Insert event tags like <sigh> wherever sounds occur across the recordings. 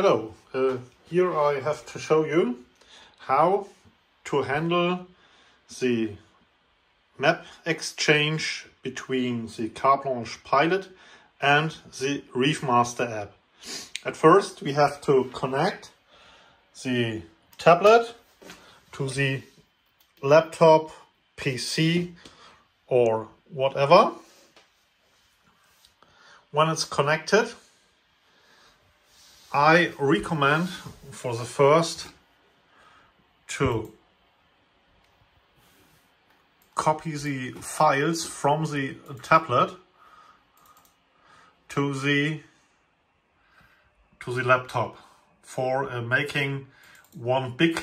Hello, uh, here I have to show you how to handle the map exchange between the Carplounge Pilot and the Reefmaster app. At first we have to connect the tablet to the laptop, PC or whatever. When it's connected I recommend for the first to copy the files from the tablet to the to the laptop for uh, making one big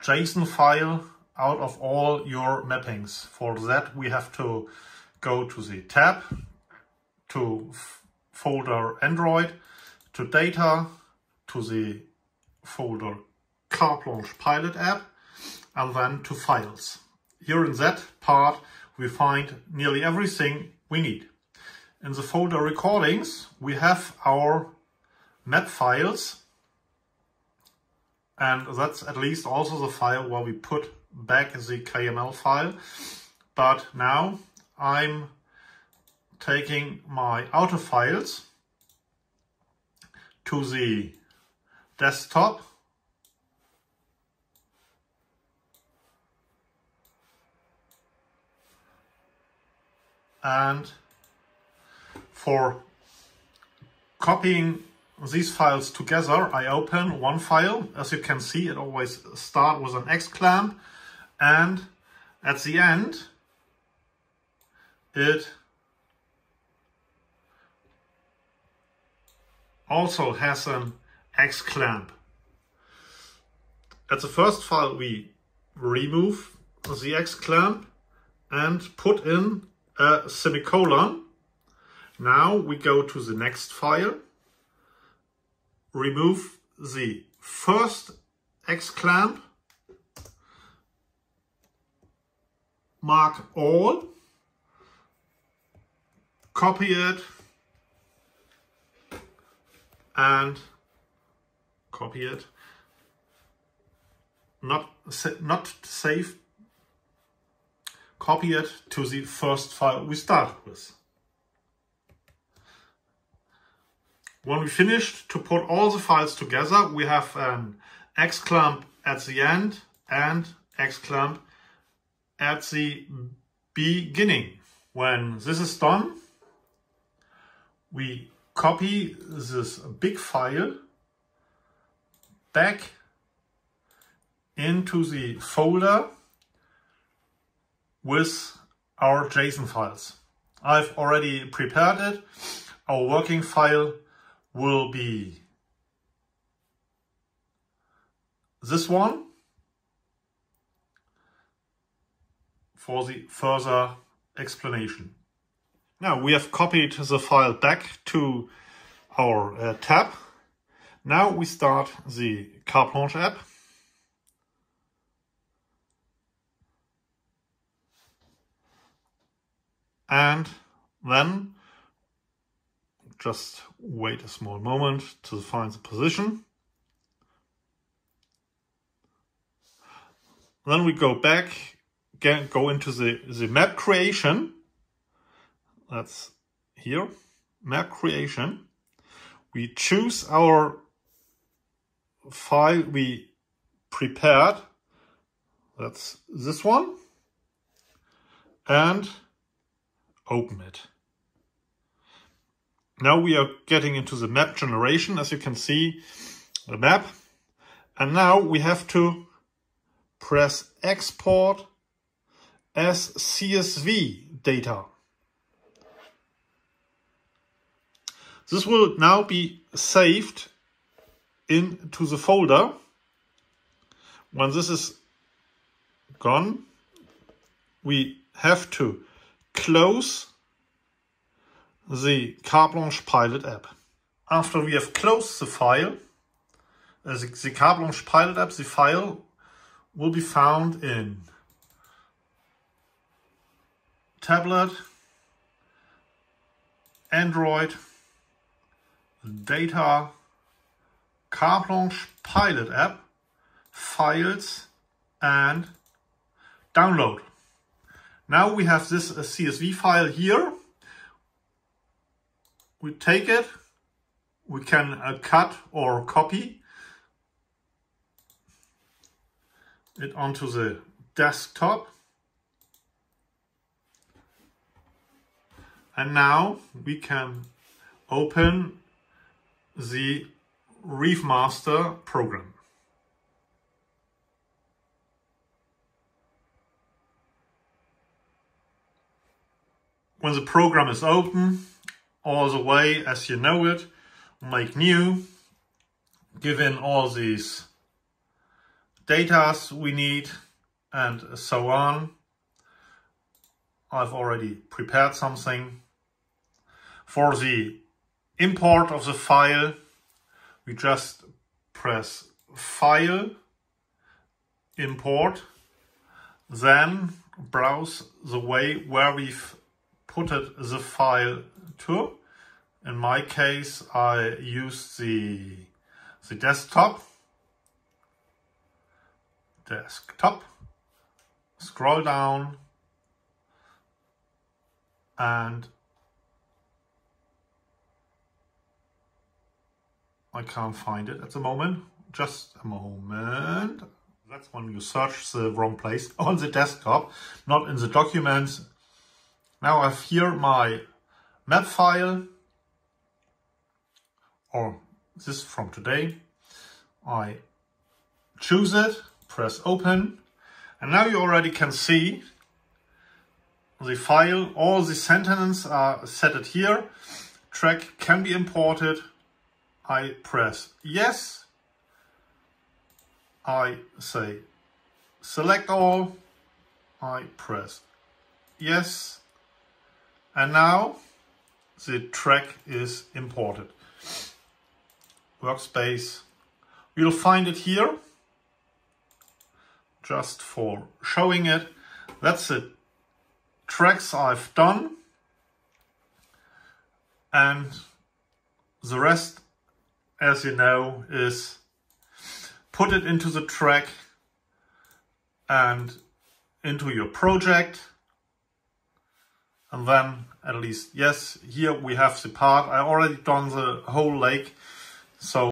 JSON file out of all your mappings. For that we have to go to the tab, to folder Android, to data, to the folder Carplounge Pilot app, and then to files. Here in that part, we find nearly everything we need. In the folder recordings, we have our map files, and that's at least also the file where we put back the KML file. But now I'm taking my auto files to the desktop. And for copying these files together, I open one file. As you can see, it always starts with an X clamp. And at the end, it also has an X clamp. At the first file we remove the X clamp and put in a semicolon. Now we go to the next file, remove the first X clamp, mark all, copy it and copy it. Not, not save, copy it to the first file we start with. When we finished to put all the files together, we have an X clamp at the end and X clamp at the beginning. When this is done, we copy this big file back into the folder with our JSON files. I've already prepared it. Our working file will be this one for the further explanation. Now we have copied the file back to our uh, tab. Now we start the Carplounge app. And then just wait a small moment to find the position. Then we go back, get, go into the, the map creation that's here, map creation. We choose our file we prepared, that's this one, and open it. Now we are getting into the map generation, as you can see, the map. And now we have to press export as CSV data. This will now be saved into the folder. When this is gone, we have to close the Carplounge Pilot app. After we have closed the file, uh, the, the Carplounge Pilot app, the file will be found in tablet, Android, data carte pilot app, files and download. Now we have this CSV file here. We take it, we can uh, cut or copy it onto the desktop. And now we can open the Reefmaster program. When the program is open, all the way as you know it, make new, give in all these datas we need and so on. I've already prepared something. For the import of the file, we just press File, Import, then browse the way where we've put the file to. In my case, I use the, the desktop, desktop, scroll down and I can't find it at the moment. Just a moment. That's when you search the wrong place <laughs> on the desktop, not in the documents. Now I have here my map file or this from today. I choose it, press open, and now you already can see the file, all the sentences are set here. Track can be imported. I press yes. I say select all. I press yes. And now the track is imported. Workspace. You'll find it here just for showing it. That's the tracks I've done. And the rest, as you know, is put it into the track and into your project and then at least, yes, here we have the part. I already done the whole lake. So